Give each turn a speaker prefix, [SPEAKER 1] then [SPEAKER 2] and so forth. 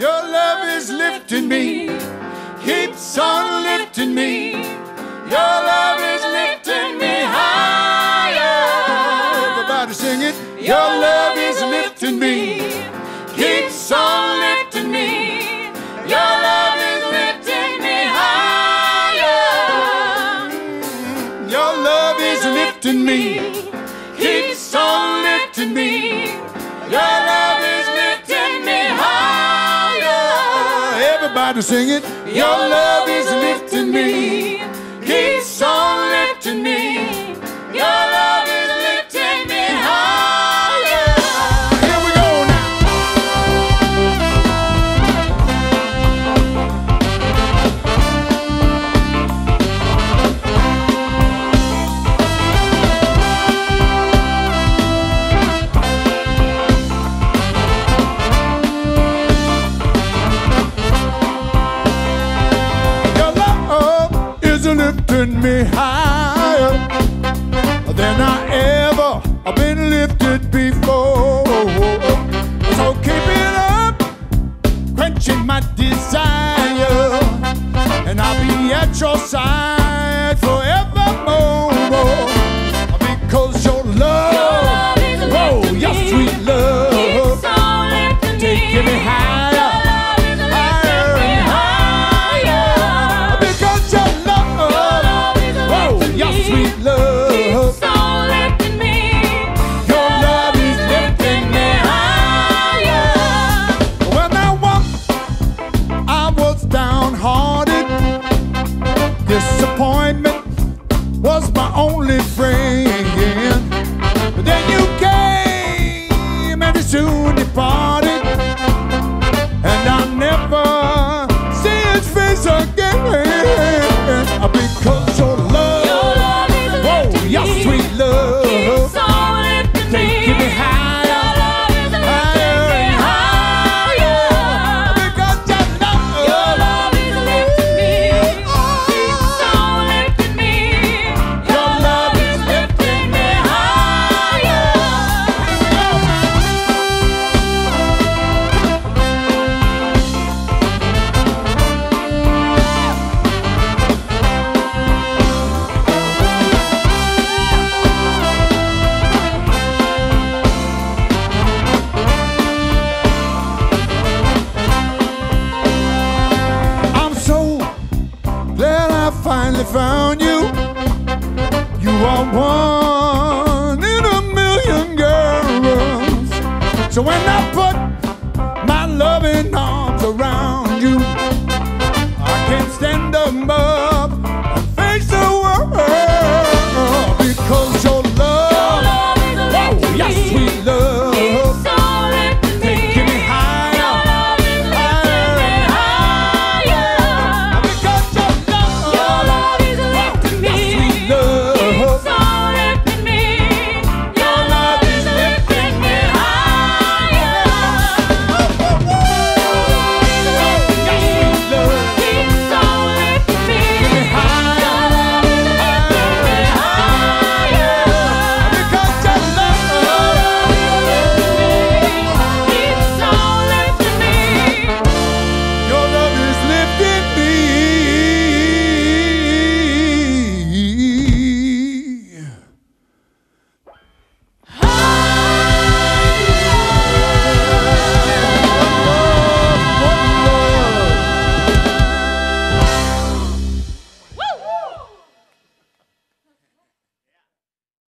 [SPEAKER 1] Your love is lifting me, keeps on lifting me. Your love is lifting me higher. Everybody sing it. Your love is lifting me, keeps on lifting me. Your love is lifting me higher. Your love is lifting me, keeps on lifting me. Higher. Everybody sing it. Your love is lifting me, lifting me higher than I ever have been lifted before. So keep it up, quenching my desire, and I'll be at your side Disappointment was my only friend. But then you came and soon departed. finally found you. You are one in a million girls. So when I put my loving arms around you, I can't stand the mud.